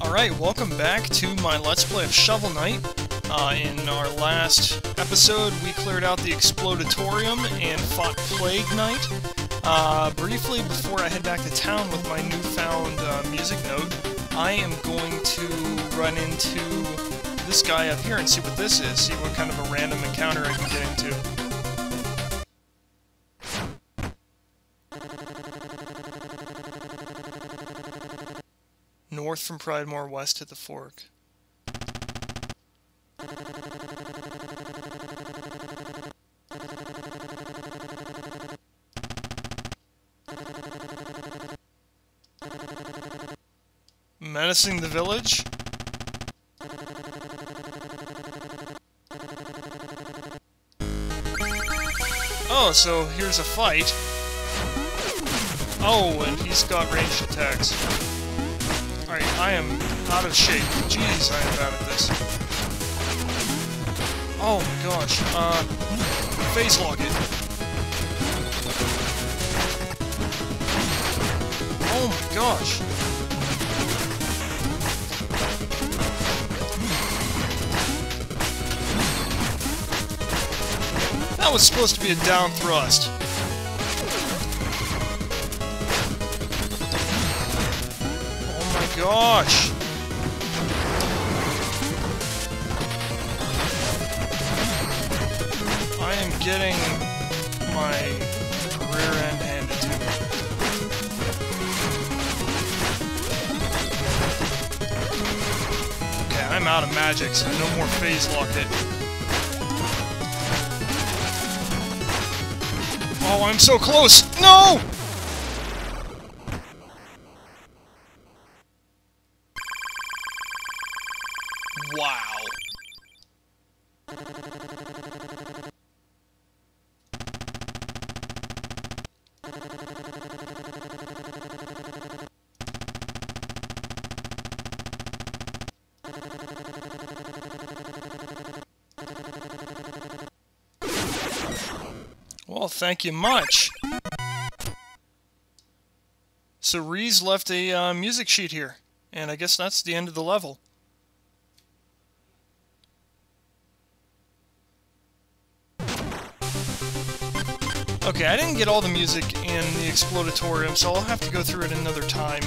Alright, welcome back to my Let's Play of Shovel Knight. Uh, in our last episode, we cleared out the Explodatorium and fought Plague Knight. Uh, briefly, before I head back to town with my newfound uh, music note, I am going to run into this guy up here and see what this is, see what kind of a random encounter I can get into. North from Pridemoor, west at the Fork. Menacing the village? Oh, so here's a fight. Oh, and he's got ranged attacks. I am out of shape. Jeez, I am bad at this. Oh my gosh. Uh, phase locket. Oh my gosh. That was supposed to be a down thrust. Gosh! I am getting my rear end handed to me. Okay, I'm out of magic, so no more phase locket. Oh, I'm so close! No! Wow. Well, thank you much. So Reize left a uh, music sheet here, and I guess that's the end of the level. Okay, I didn't get all the music in the Explodatorium, so I'll have to go through it another time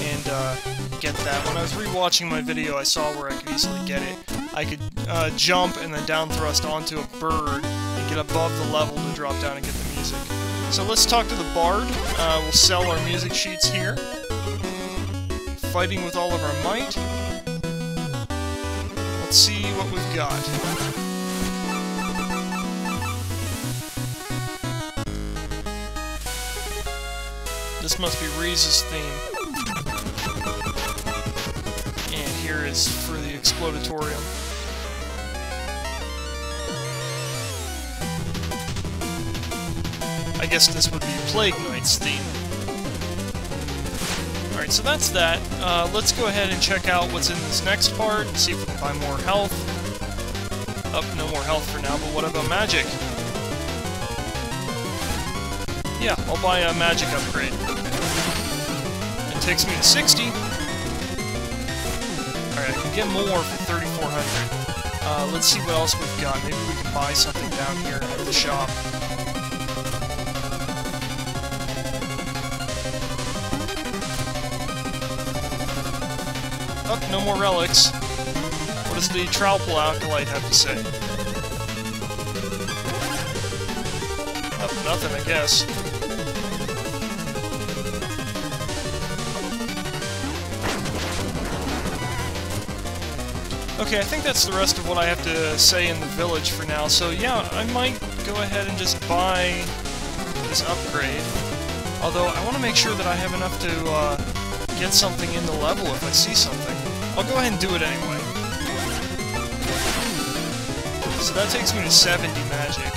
and uh, get that. When I was rewatching my video, I saw where I could easily get it. I could uh, jump and then down thrust onto a bird and get above the level to drop down and get the music. So let's talk to the Bard. Uh, we'll sell our music sheets here. Fighting with all of our might. Let's see what we've got. This must be Reize's theme. And here is for the Explodatorium. I guess this would be Plague Knight's theme. Alright, so that's that. Uh, let's go ahead and check out what's in this next part, see if we can buy more health. Up, oh, no more health for now, but what about magic? Yeah, I'll buy a magic upgrade. It takes me to 60. Alright, I can get more for 3,400. Uh, let's see what else we've got. Maybe we can buy something down here at the shop. Oh, no more relics. What does the Troupple Acolyte have to say? Oh, nothing, I guess. Okay, I think that's the rest of what I have to say in the village for now, so yeah, I might go ahead and just buy this upgrade. Although, I want to make sure that I have enough to uh, get something in the level if I see something. I'll go ahead and do it anyway. So that takes me to 70 magic.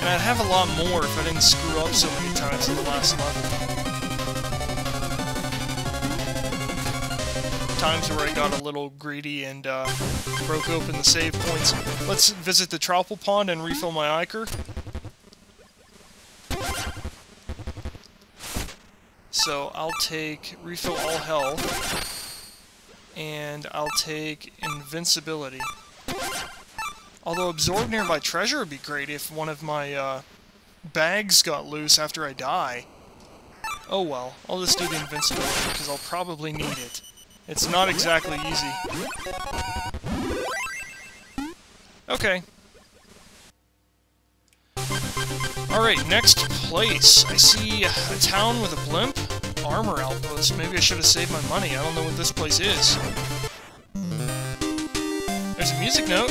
And I'd have a lot more if I didn't screw up so many times in the last level. Times where I got a little greedy and uh, broke open the save points. Let's visit the Troupple Pond and refill my Ichor. So I'll take refill all health. And I'll take invincibility. Although absorb nearby treasure would be great if one of my uh, bags got loose after I die. Oh well, I'll just do the invincibility because I'll probably need it. It's not exactly easy. Okay. Alright, next place. I see a town with a blimp. Armor outpost. Maybe I should have saved my money. I don't know what this place is. There's a music note.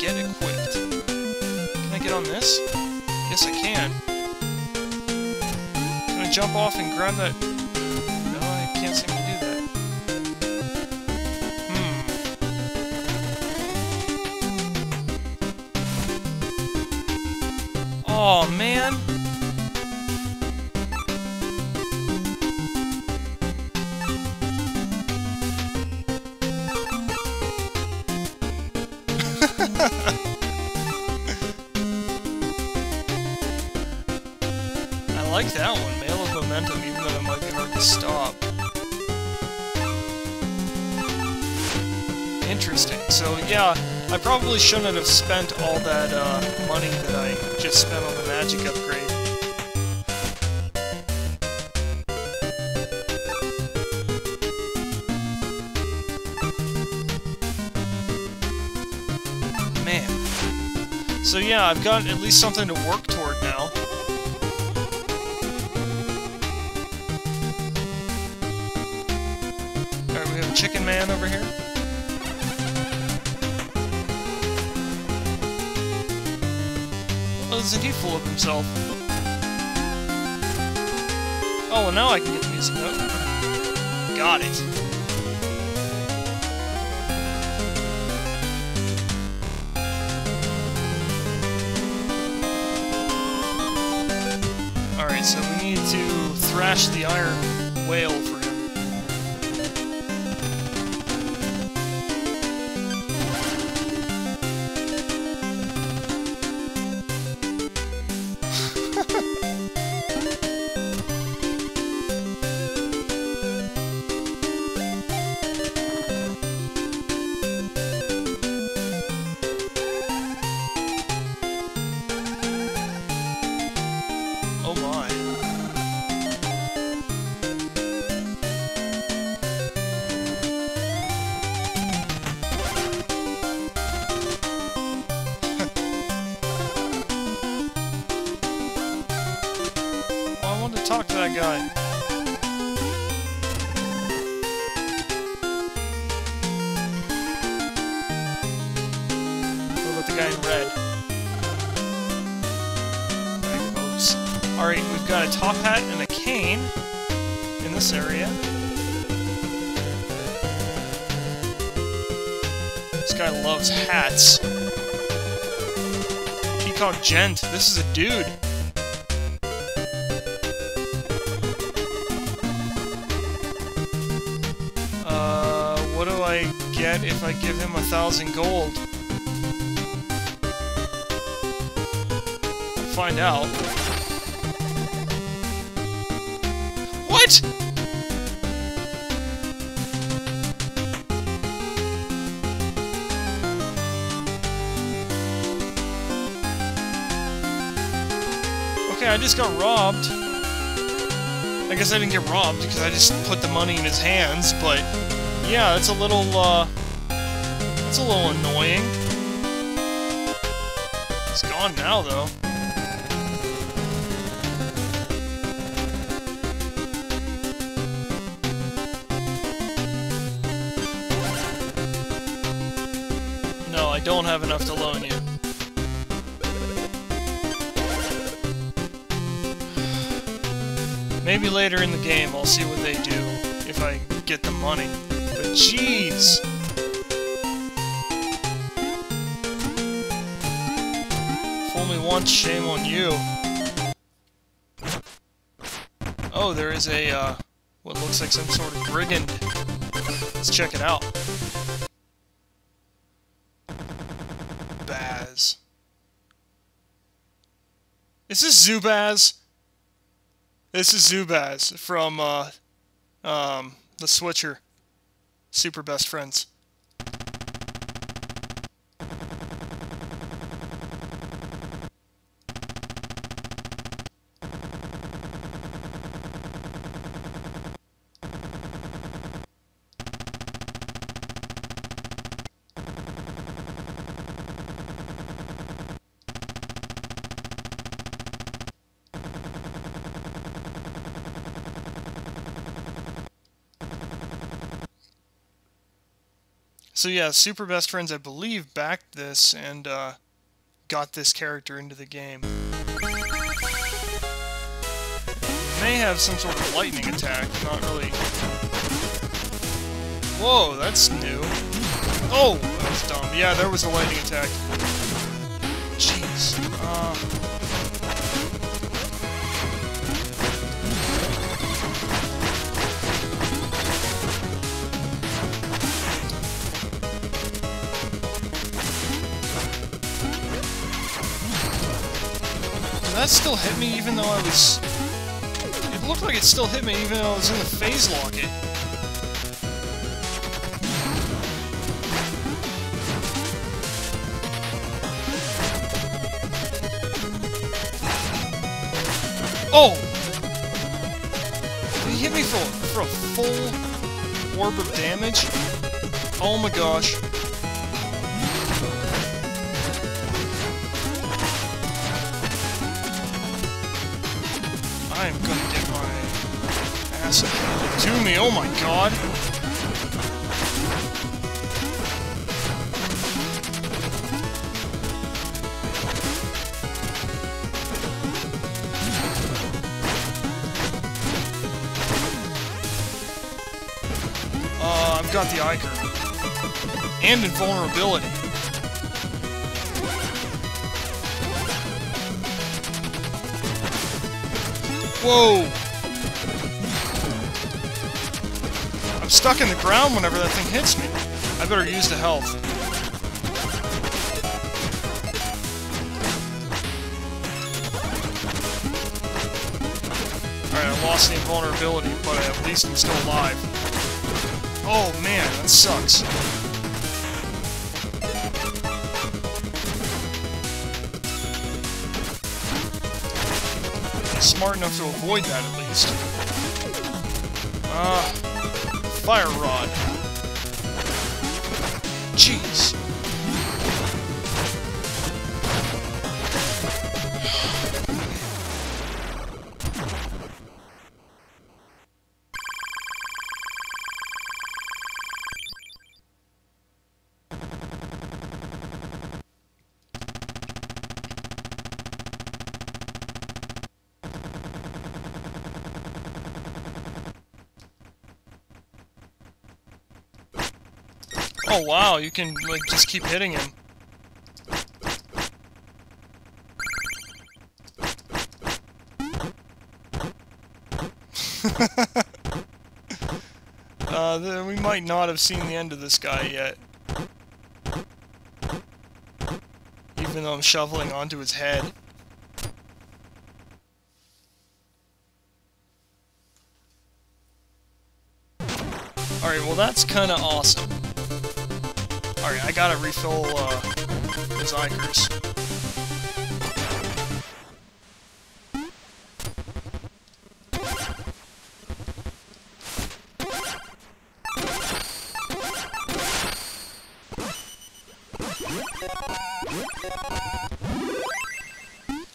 Get equipped. Can I get on this? Yes, I can. Jump off and grab that? No, I can't seem to do that. Hmm. Oh man. I like that one, Momentum, even though it might be hard to stop. Interesting. So, yeah, I probably shouldn't have spent all that uh, money that I just spent on the magic upgrade. Man. So yeah, I've got at least something to work man over here. Oh, isn't he full of himself? Oh, well now I can get the music note. Got it. Alright, so we need to thrash the iron whale guy in red? Alright, we've got a top hat and a cane in this area. This guy loves hats. Peacock Gent, this is a dude. Uh, what do I get if I give him a thousand gold? Find out. What? Okay, I just got robbed. I guess I didn't get robbed because I just put the money in his hands, but yeah, it's a little, uh, it's a little annoying. It's gone now, though. Don't have enough to loan you. Maybe later in the game I'll see what they do if I get the money. But jeez! Me once, shame on you. Oh, there is a, uh, what looks like some sort of brigand. Let's check it out. This is this Zubaz? This is Zubaz from uh, um, the Switcher. Super best friends. So yeah, Super Best Friends, I believe, backed this and uh, got this character into the game. May have some sort of lightning attack, not really... Whoa, that's new. Oh, that was dumb. Yeah, there was a lightning attack. Jeez. Uh... that still hit me even though I was... It looked like it still hit me even though I was in the phase locket. Oh! Did he hit me for, for a full orb of damage? Oh my gosh. I am gonna get my ass handed to me. Oh my god. Uh, I've got the Ichor. And invulnerability. Whoa! I'm stuck in the ground whenever that thing hits me. I better use the health. Alright, I lost the invulnerability, but at least I'm still alive. Oh man, that sucks. Smart enough to avoid that at least. Uh, fire rod. Jeez. Oh wow, you can like just keep hitting him. uh, we might not have seen the end of this guy yet. Even though I'm shoveling onto his head. Alright, well that's kinda awesome. Alright, I gotta refill, uh, those Ichors.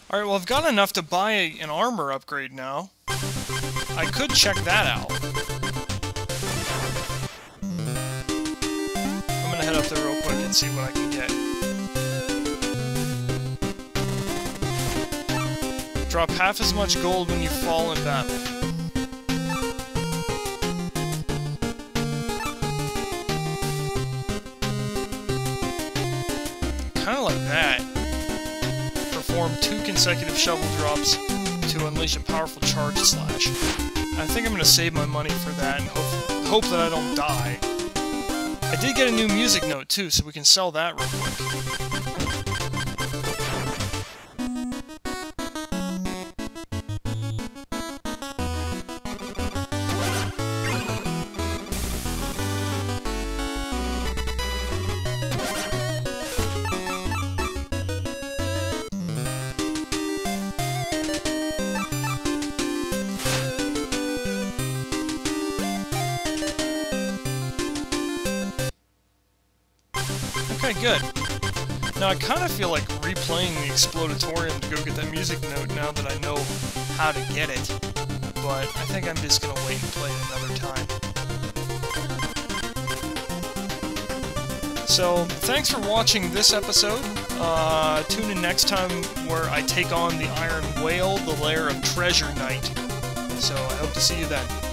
Alright, well I've got enough to buy an armor upgrade now. I could check that out. Head up there real quick and see what I can get. Drop half as much gold when you fall in battle. Kinda like that. Perform two consecutive shovel drops to unleash a powerful charge slash. I think I'm gonna save my money for that and hope, hope that I don't die. I did get a new music note too, so we can sell that real quick. Okay, good. Now I kind of feel like replaying the Explodatorium to go get that music note now that I know how to get it. But I think I'm just gonna wait and play it another time. So, thanks for watching this episode. Uh, tune in next time where I take on the Iron Whale, the lair of Treasure Knight. So I hope to see you then.